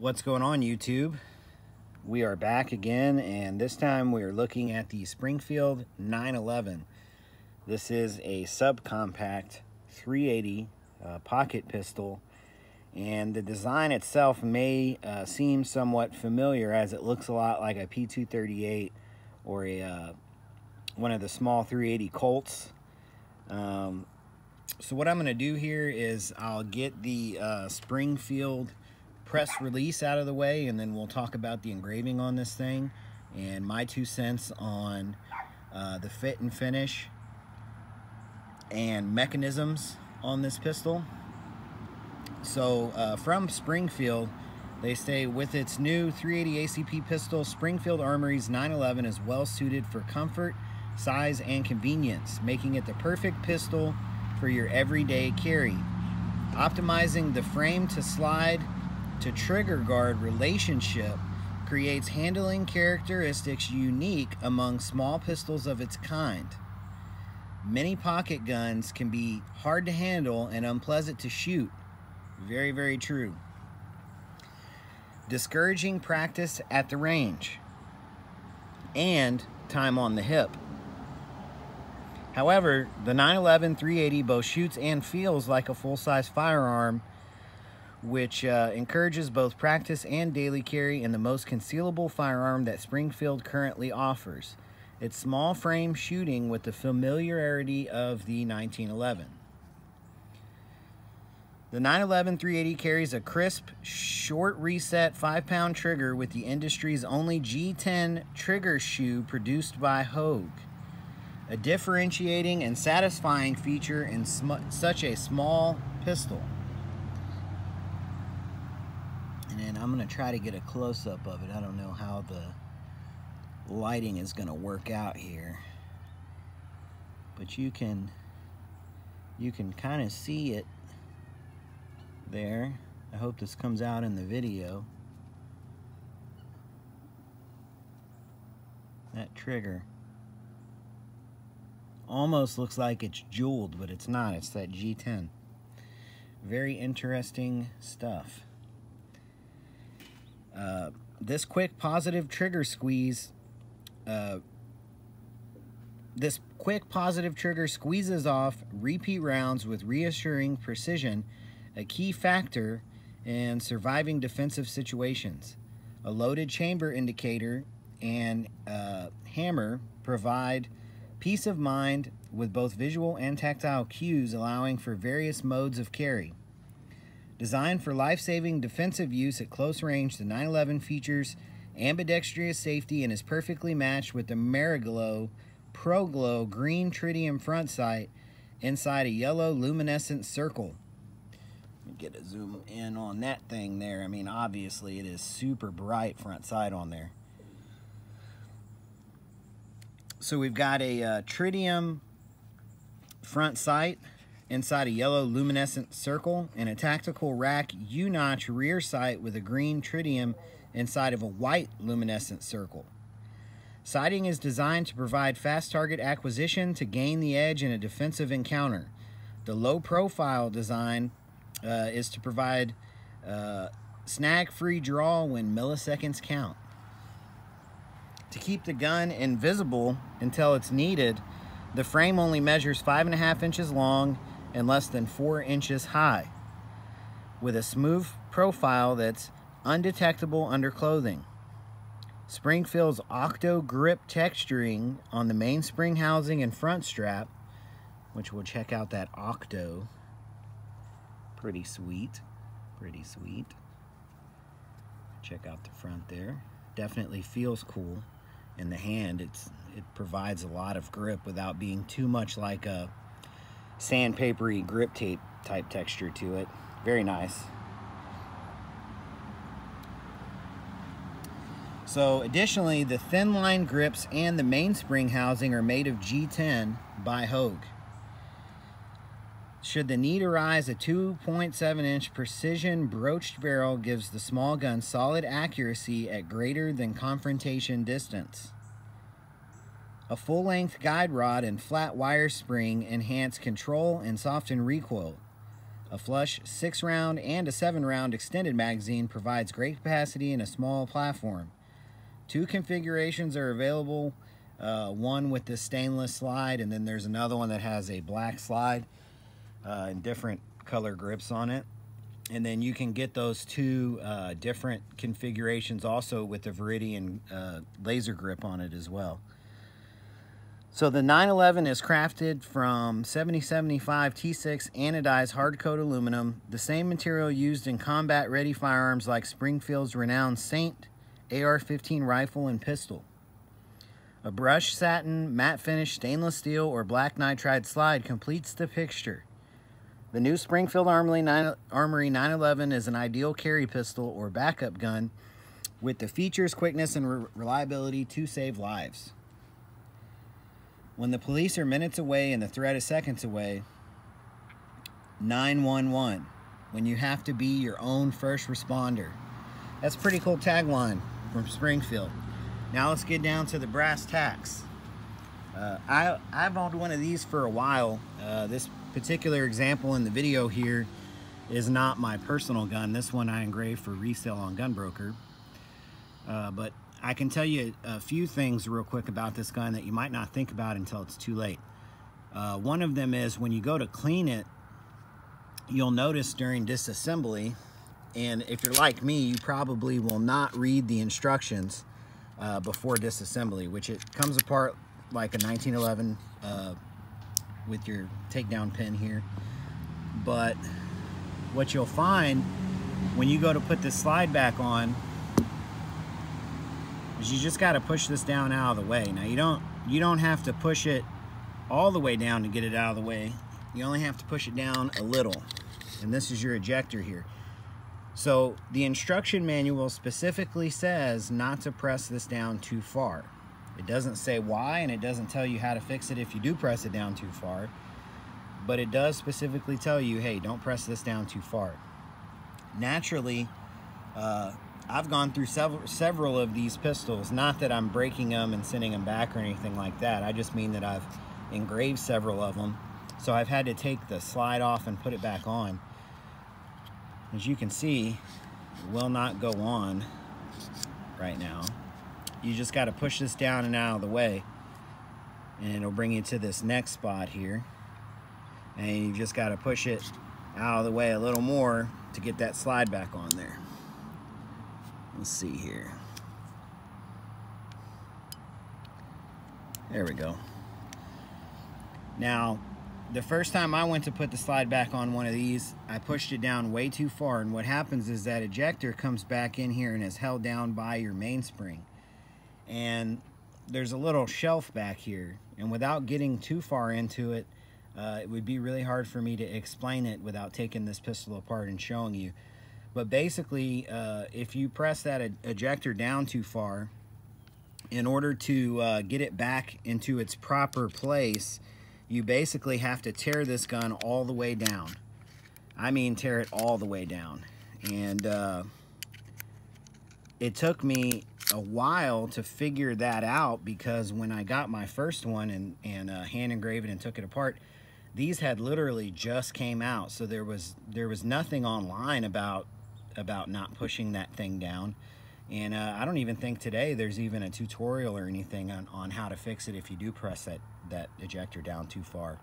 What's going on YouTube? We are back again and this time we are looking at the Springfield 911. This is a subcompact 380 uh, pocket pistol and the design itself may uh, seem somewhat familiar as it looks a lot like a P238 or a uh, one of the small 380 Colts. Um, so what I'm going to do here is I'll get the uh, Springfield press release out of the way and then we'll talk about the engraving on this thing and my two cents on uh, the fit and finish and mechanisms on this pistol. So uh, from Springfield, they say with its new 380 ACP pistol, Springfield Armory's 911 is well suited for comfort, size, and convenience, making it the perfect pistol for your everyday carry. Optimizing the frame to slide to trigger guard relationship creates handling characteristics unique among small pistols of its kind. Many pocket guns can be hard to handle and unpleasant to shoot. Very, very true. Discouraging practice at the range and time on the hip. However, the 911 380 both shoots and feels like a full-size firearm which uh, encourages both practice and daily carry in the most concealable firearm that Springfield currently offers. It's small frame shooting with the familiarity of the 1911. The 911 380 carries a crisp, short reset 5 pound trigger with the industry's only G10 trigger shoe produced by Hogue. A differentiating and satisfying feature in such a small pistol. And I'm going to try to get a close-up of it. I don't know how the lighting is going to work out here. But you can you can kind of see it there. I hope this comes out in the video. That trigger almost looks like it's jeweled, but it's not. It's that G10. Very interesting stuff. Uh, this quick positive trigger squeeze, uh, this quick positive trigger squeezes off repeat rounds with reassuring precision, a key factor in surviving defensive situations. A loaded chamber indicator and uh, hammer provide peace of mind with both visual and tactile cues allowing for various modes of carry. Designed for life-saving defensive use at close range, the 911 features ambidextrous safety and is perfectly matched with the Ameriglo Pro Glo green tritium front sight inside a yellow luminescent circle. Get a zoom in on that thing there. I mean, obviously it is super bright front sight on there. So we've got a uh, tritium front sight inside a yellow luminescent circle and a tactical rack U-notch rear sight with a green tritium inside of a white luminescent circle. Sighting is designed to provide fast target acquisition to gain the edge in a defensive encounter. The low profile design uh, is to provide uh, snag-free draw when milliseconds count. To keep the gun invisible until it's needed, the frame only measures five and a half inches long and less than four inches high with a smooth profile that's undetectable under clothing. Springfield's Octo grip texturing on the mainspring housing and front strap, which we'll check out that Octo. Pretty sweet, pretty sweet. Check out the front there. Definitely feels cool in the hand. It's It provides a lot of grip without being too much like a sandpapery grip tape type texture to it. Very nice. So additionally, the thin line grips and the mainspring housing are made of G10 by Hogue. Should the need arise, a 2.7 inch precision broached barrel gives the small gun solid accuracy at greater than confrontation distance. A full-length guide rod and flat wire spring enhance control and soften recoil. A flush six round and a seven round extended magazine provides great capacity in a small platform. Two configurations are available, uh, one with the stainless slide and then there's another one that has a black slide uh, and different color grips on it. And then you can get those two uh, different configurations also with the Viridian uh, laser grip on it as well. So the 911 is crafted from 7075 T6 anodized hard coat aluminum, the same material used in combat ready firearms like Springfield's renowned Saint AR-15 rifle and pistol. A brushed satin, matte finish stainless steel or black nitride slide completes the picture. The new Springfield Armory, 911 is an ideal carry pistol or backup gun with the features, quickness, and re reliability to save lives. When the police are minutes away and the threat is seconds away, 911. When you have to be your own first responder. That's a pretty cool tagline from Springfield. Now let's get down to the brass tacks. Uh, I, I've owned one of these for a while. Uh, this particular example in the video here is not my personal gun. This one I engraved for resale on Gunbroker. Uh, but I can tell you a few things real quick about this gun that you might not think about until it's too late. Uh, one of them is when you go to clean it, you'll notice during disassembly, and if you're like me, you probably will not read the instructions uh, before disassembly, which it comes apart like a 1911 uh, with your takedown pin here. But what you'll find when you go to put this slide back on, is you just got to push this down out of the way. Now you don't you don't have to push it all the way down to get it out of the way. You only have to push it down a little. And this is your ejector here. So the instruction manual specifically says not to press this down too far. It doesn't say why and it doesn't tell you how to fix it if you do press it down too far. But it does specifically tell you, hey, don't press this down too far. Naturally, uh, I've gone through several, several of these pistols. Not that I'm breaking them and sending them back or anything like that. I just mean that I've engraved several of them. So I've had to take the slide off and put it back on. As you can see, it will not go on right now. You just got to push this down and out of the way. And it'll bring you to this next spot here. And you just got to push it out of the way a little more to get that slide back on there. Let's see here. There we go. Now, the first time I went to put the slide back on one of these, I pushed it down way too far. And what happens is that ejector comes back in here and is held down by your mainspring. And there's a little shelf back here. And without getting too far into it, uh, it would be really hard for me to explain it without taking this pistol apart and showing you. But basically, uh, if you press that ejector down too far, in order to uh, get it back into its proper place, you basically have to tear this gun all the way down. I mean tear it all the way down. And uh, it took me a while to figure that out because when I got my first one and, and uh, hand engraved it and took it apart, these had literally just came out. So there was there was nothing online about about not pushing that thing down. And uh, I don't even think today there's even a tutorial or anything on, on how to fix it if you do press that, that ejector down too far.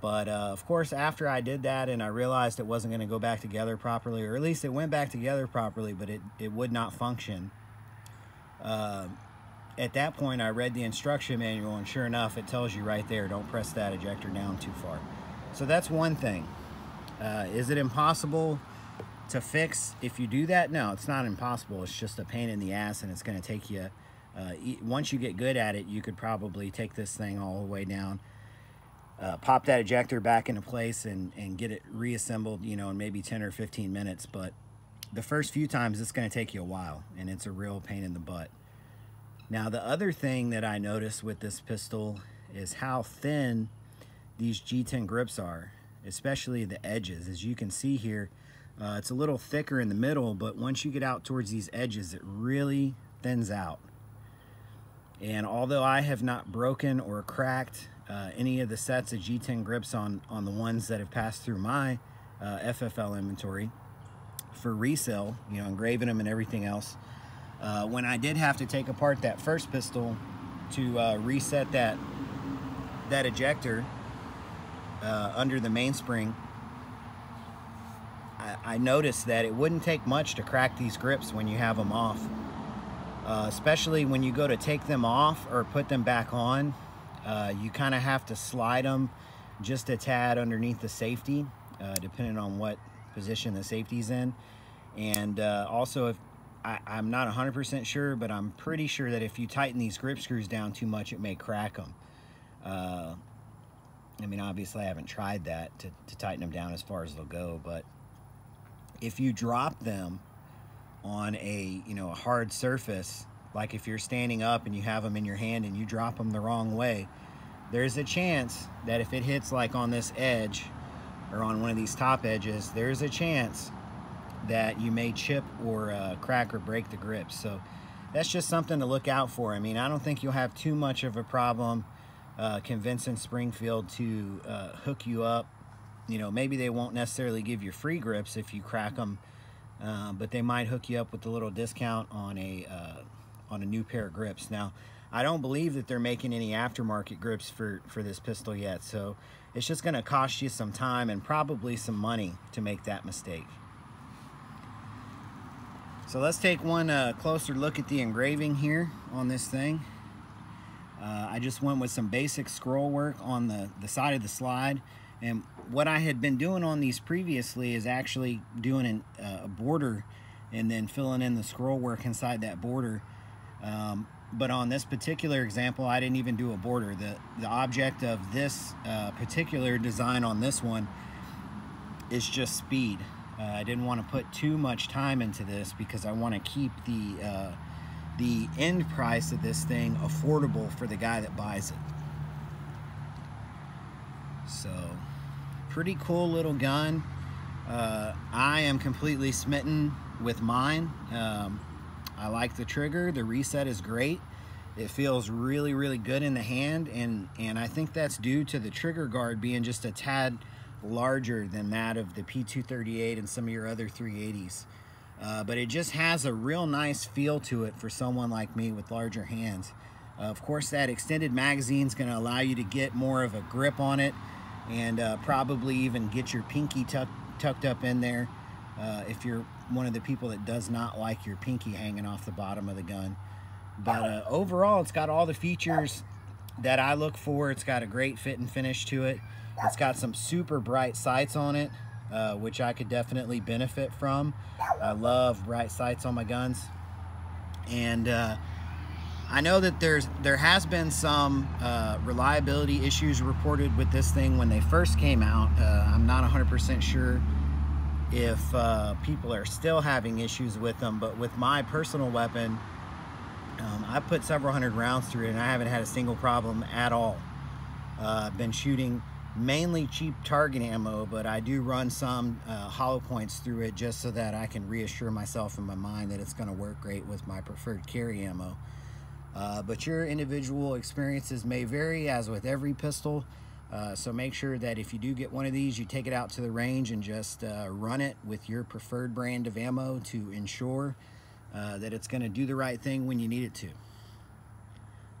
But uh, of course, after I did that and I realized it wasn't going to go back together properly, or at least it went back together properly, but it, it would not function. Uh, at that point, I read the instruction manual, and sure enough, it tells you right there, don't press that ejector down too far. So that's one thing. Uh, is it impossible? To fix. If you do that no it's not impossible. It's just a pain in the ass and it's going to take you uh, once you get good at it you could probably take this thing all the way down uh, pop that ejector back into place and and get it reassembled you know in maybe 10 or 15 minutes. But the first few times it's going to take you a while and it's a real pain in the butt. Now the other thing that I noticed with this pistol is how thin these G10 grips are especially the edges. As you can see here uh, it's a little thicker in the middle, but once you get out towards these edges, it really thins out. And although I have not broken or cracked uh, any of the sets of G10 grips on, on the ones that have passed through my uh, FFL inventory for resale, you know, engraving them and everything else. Uh, when I did have to take apart that first pistol to uh, reset that that ejector uh, under the mainspring, I, noticed that it wouldn't take much to crack these grips when you have them off. Uh, especially when you go to take them off or put them back on, uh, you kind of have to slide them just a tad underneath the safety, uh, depending on what position the safety's in. And uh, also, if I, am not 100% sure, but I'm pretty sure that if you tighten these grip screws down too much, it may crack them. Uh, I mean, obviously, I haven't tried that to, to tighten them down as far as they'll go, but if you drop them on a you know a hard surface like if you're standing up and you have them in your hand and you drop them the wrong way there's a chance that if it hits like on this edge or on one of these top edges there's a chance that you may chip or uh, crack or break the grips so that's just something to look out for. I mean I don't think you'll have too much of a problem uh, convincing Springfield to uh, hook you up you know maybe they won't necessarily give you free grips if you crack them uh, but they might hook you up with a little discount on a uh, on a new pair of grips. Now, I don't believe that they're making any aftermarket grips for for this pistol yet, so it's just going to cost you some time and probably some money to make that mistake. So let's take one uh, closer look at the engraving here on this thing. Uh, I just went with some basic scroll work on the, the side of the slide and what I had been doing on these previously is actually doing an, uh, a border and then filling in the scroll work inside that border. Um, but on this particular example, I didn't even do a border. The, the object of this uh, particular design on this one is just speed. Uh, I didn't want to put too much time into this because I want to keep the, uh, the end price of this thing affordable for the guy that buys it. So pretty cool little gun. Uh, I am completely smitten with mine. Um, I like the trigger. The reset is great. It feels really, really good in the hand, and, and I think that's due to the trigger guard being just a tad larger than that of the P238 and some of your other 380s. Uh, but it just has a real nice feel to it for someone like me with larger hands. Uh, of course, that extended magazine is going to allow you to get more of a grip on it and uh, probably even get your pinky tuck, tucked up in there uh, if you're one of the people that does not like your pinky hanging off the bottom of the gun. But uh, overall, it's got all the features that I look for. It's got a great fit and finish to it. It's got some super bright sights on it, uh, which I could definitely benefit from. I love bright sights on my guns. And uh, I know that there's there has been some uh, reliability issues reported with this thing when they first came out. Uh, I'm not 100% sure if uh, people are still having issues with them, but with my personal weapon, um, I put several hundred rounds through it and I haven't had a single problem at all. Uh, I've been shooting mainly cheap target ammo, but I do run some uh, hollow points through it just so that I can reassure myself in my mind that it's going to work great with my preferred carry ammo. Uh, but your individual experiences may vary as with every pistol. Uh, so make sure that if you do get one of these, you take it out to the range and just uh, run it with your preferred brand of ammo to ensure uh, that it's going to do the right thing when you need it to.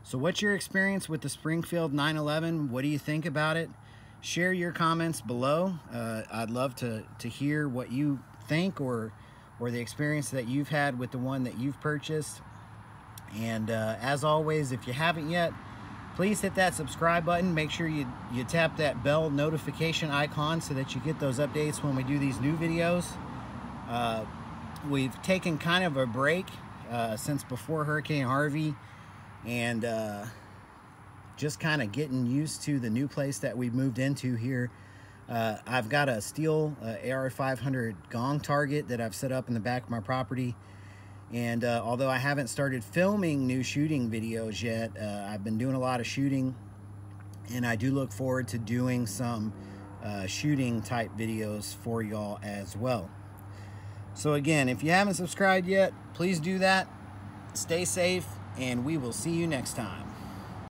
So what's your experience with the Springfield 911? What do you think about it? Share your comments below. Uh, I'd love to, to hear what you think or, or the experience that you've had with the one that you've purchased. And uh, as always, if you haven't yet, please hit that subscribe button. Make sure you, you tap that bell notification icon so that you get those updates when we do these new videos. Uh, we've taken kind of a break uh, since before Hurricane Harvey and uh, just kind of getting used to the new place that we've moved into here. Uh, I've got a steel uh, AR500 gong target that I've set up in the back of my property. And uh, although I haven't started filming new shooting videos yet, uh, I've been doing a lot of shooting and I do look forward to doing some uh, shooting type videos for y'all as well. So again, if you haven't subscribed yet, please do that. Stay safe and we will see you next time.